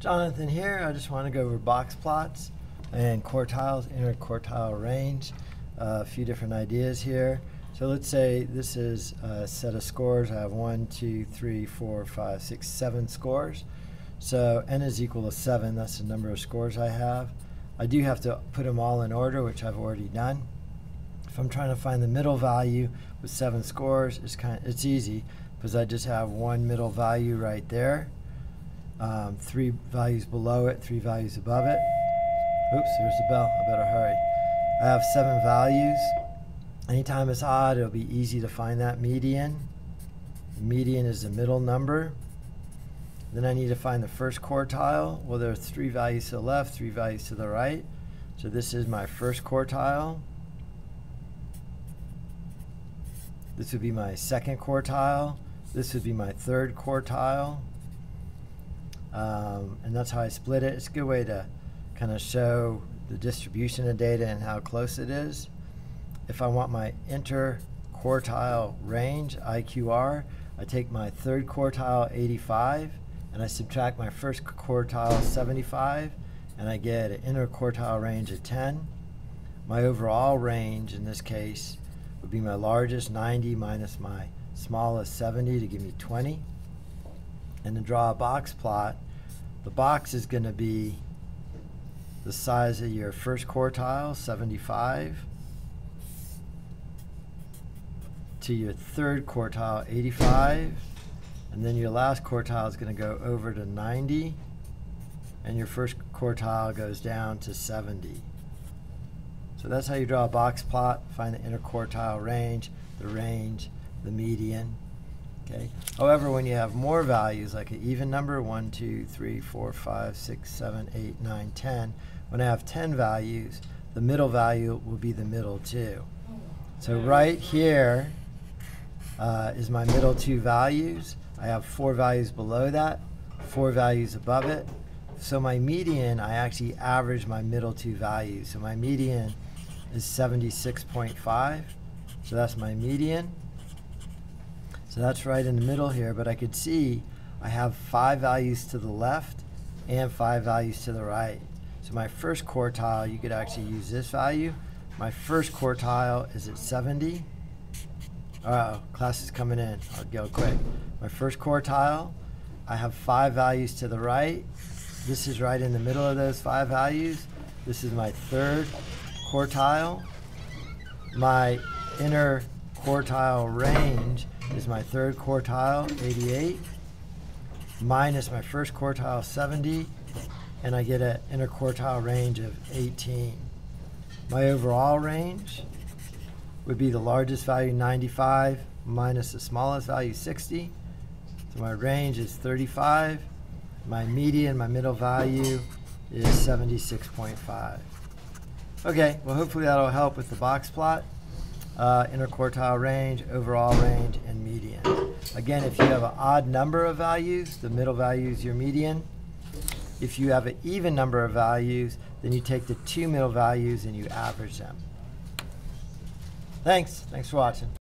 Jonathan here. I just want to go over box plots and quartiles, interquartile range. Uh, a few different ideas here. So let's say this is a set of scores. I have one, two, three, four, five, six, seven scores. So n is equal to seven. That's the number of scores I have. I do have to put them all in order, which I've already done. If I'm trying to find the middle value with seven scores, it's kind of, it's easy because I just have one middle value right there um, three values below it, three values above it. Oops, there's the bell. I better hurry. I have seven values. Anytime it's odd, it'll be easy to find that median. The median is the middle number. Then I need to find the first quartile. Well, there are three values to the left, three values to the right. So this is my first quartile. This would be my second quartile. This would be my third quartile. Um, and that's how I split it. It's a good way to kind of show the distribution of data and how close it is. If I want my interquartile range, IQR, I take my third quartile 85 and I subtract my first quartile 75 and I get an interquartile range of 10. My overall range in this case would be my largest 90 minus my smallest 70 to give me 20 and to draw a box plot, the box is going to be the size of your first quartile, 75, to your third quartile, 85, and then your last quartile is going to go over to 90, and your first quartile goes down to 70. So that's how you draw a box plot, find the interquartile range, the range, the median. Okay. However, when you have more values, like an even number, 1, 2, 3, 4, 5, 6, 7, 8, 9, 10, when I have 10 values, the middle value will be the middle 2. So right here uh, is my middle two values. I have four values below that, four values above it. So my median, I actually average my middle two values. So my median is 76.5. So that's my median. So that's right in the middle here, but I could see I have five values to the left and five values to the right. So my first quartile, you could actually use this value. My first quartile is at 70. Uh oh, class is coming in. I'll go quick. My first quartile, I have five values to the right. This is right in the middle of those five values. This is my third quartile. My inner quartile range is my third quartile, 88, minus my first quartile, 70, and I get an interquartile range of 18. My overall range would be the largest value, 95, minus the smallest value, 60. So my range is 35. My median, my middle value, is 76.5. Okay, well hopefully that'll help with the box plot uh, interquartile range, overall range, and median. Again, if you have an odd number of values, the middle value is your median. If you have an even number of values, then you take the two middle values and you average them. Thanks. Thanks for watching.